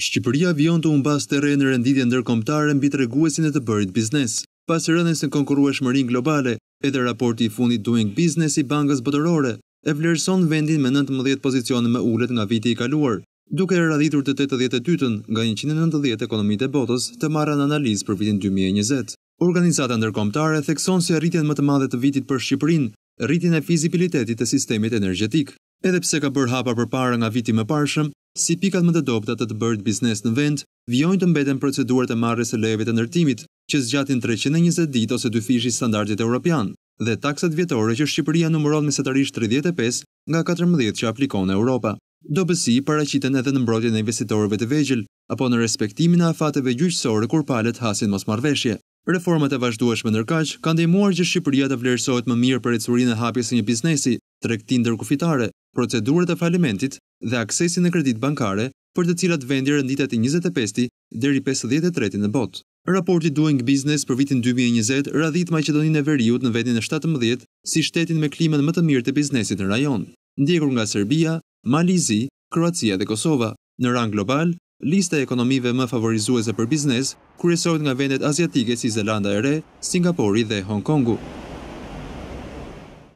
Shqipëria vijon të humbasë terren në renditjen ndërkombëtare mbi treguesin e të bërit biznes. Pas rënies në konkurrueshmërinë globale, edhe raporti i fundit Doing Business i Bankës Botërore e vlerëson vendin me nëntëmbëdhjetë pozicione më ulët nga viti i kaluar, duke e radhitur të tetëdhjetë e dytën nga njëqind e nëntëdhjetë ekonomitë e botës të marra në analizë për vitin dy mijë e njëzet. Organizata ndërkombëtare thekson si arritjen më të madhe të vitit për Shqipërinë, rritjen e fizibilitetit të sistemit energjetik. Edhe pse ka bërë hapa përpara nga viti i mëparshëm, si pikat më të dobëta të të bërit biznes në vend, vijojnë të mbeten procedurat e marrjes së lejeve të ndërtimit, që zgjatin treqind e njëzet ditë ose dyfishi i standardit europian, dhe taksat vjetore që Shqipëria numëron mesatarisht tridhjetë e pesë nga katërmbëdhjetë që aplikon Europa. Dobësi paraqiten edhe në mbrojtjen e investitorëve të vegjël, apo në respektimin e afateve gjyqësore kur palët hasin mosmarrëveshje. Reformat e vazhdueshme ndërkaq kanë ndihmuar që Shqipëria të vlerësohet më mirë për ecurinë e hapjes së një biznesi, tregtinë ndërkufitare, procedurat e falimentit dhe aksesin në kreditë bankare për të cilat vendi renditet i njëzet e pesti deri pesëdhjetë e treti në botë. Raporti Doing Business për vitin dy mijë e njëzet radhit Maqedoninë e Veriut në vendin e shtatëmbëdhjetë si shtetin me klimën më të mirë të biznesit në rajon, ndjekur nga Serbia, Mali i Zi, Kroacia dhe Kosova. Në rang global, lista e ekonomive më favorizuese për biznes kryesohet nga vendet aziatike si Zelanda e Re, Singapori dhe Hong Kongu.